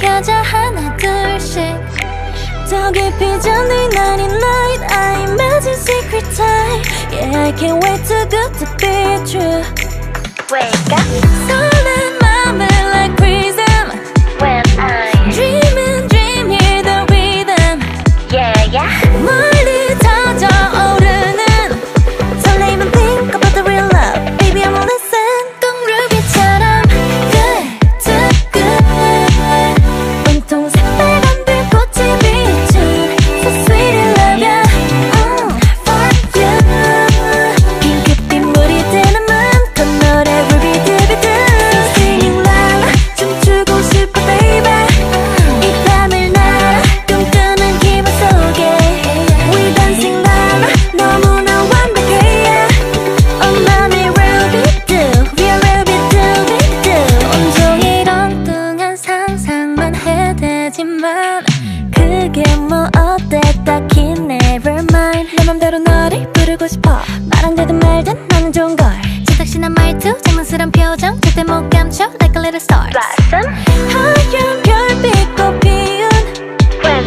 켜져 하나 둘씩 더 깊이 잠든 나 Can't wait, too good to be true. Wake up. 기분 좋은 걸. 지적신한 말투 장난스런 표정 절대 못 감춰. Like a little star. Blossom. 하얀 별빛 꽃 피운. When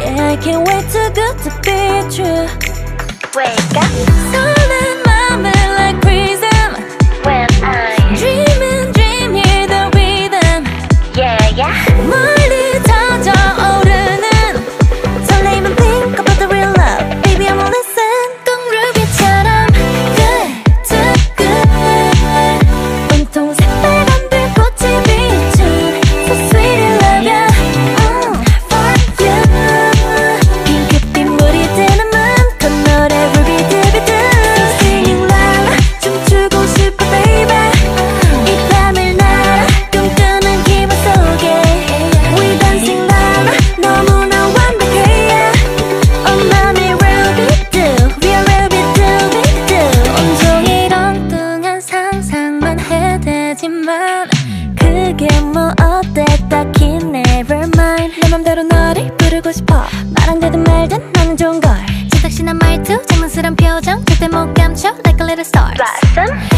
Yeah, I can't wait, too good to be true Wake up. 울고 싶어. 말 안 되든 말든 너는 좋은 걸. 지적신한 말투 장난스런 표정. 절대 못 감춰 Like a little star. Blossom.